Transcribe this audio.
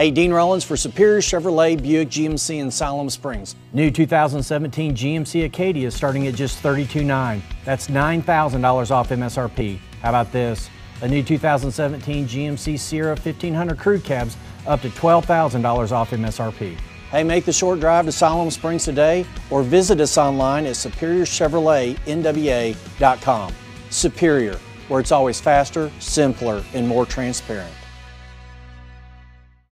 Hey, Dean Rollins for Superior Chevrolet Buick GMC in Siloam Springs. New 2017 GMC Acadia starting at just $32,900. That's $9,000 off MSRP. How about this? A new 2017 GMC Sierra 1500 Crew Cabs up to $12,000 off MSRP. Hey, make the short drive to Siloam Springs today or visit us online at superiorchevroletnwa.com. Superior, where it's always faster, simpler, and more transparent.